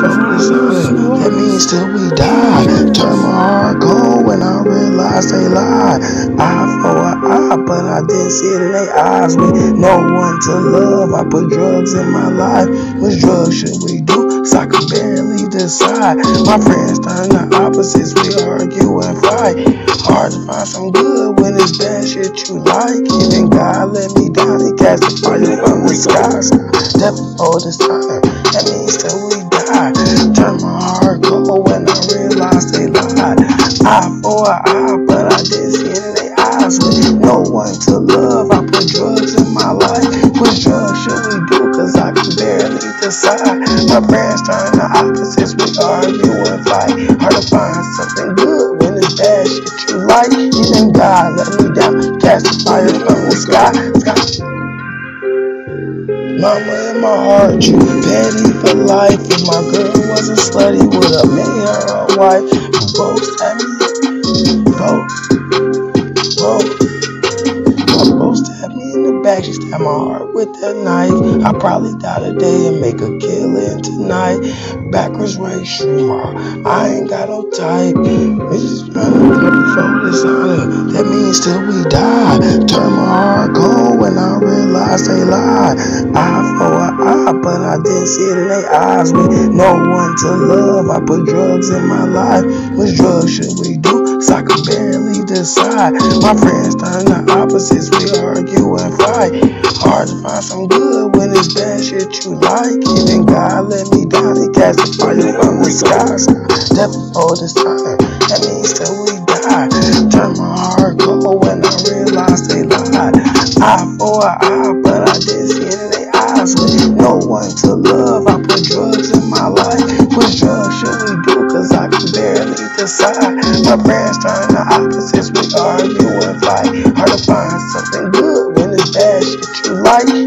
That means till we die. Turn my heart cold when I realize they lie. Eye for an eye, but I didn't see it in their eyes. With no one to love, I put drugs in my life. Which drugs should we do? So I can barely decide. My friends turn the opposites, we argue and fight. Hard to find some good when it's bad shit you like. Even God let me down, He cast a fire from the skies. Devil all this time, that means till we they lied. Eye for an eye, but I didn't see it in their eyes. With no one to love, I put drugs in my life. Which drugs should we do? Cause I can barely decide. My friends turn the opposites, we argue and fight. Hard to find something good when it's bad shit you like. Even God let me down, cast a fire from the sky. sky. Mama in my heart, you petty for life. If my girl wasn't slutty, would have made her wife. At me, both, both. My bro stabbed me in the back, she stabbed my heart with that knife. I probably die today and make a killing tonight. Backwards right streamer, I ain't got no type. Honor. That means till we die. Turn my heart cold when I realize they lie. I for I didn't see it in their eyes. With no one to love, I put drugs in my life. Which drugs should we do? So I can barely decide. My friends turn the opposites, we argue and fight. Hard to find some good when it's bad shit you like. Even God let me down, He cast a fire from the skies. Devil all this time, that means till we die. Turn my heart cold when I realize they lied. Eye for eye, but I didn't see one to love, I put drugs in my life. Which drugs should we do? Cause I can barely decide. My friends turn the opposites, we argue and fight. Hard to find something good when it's bad shit you like.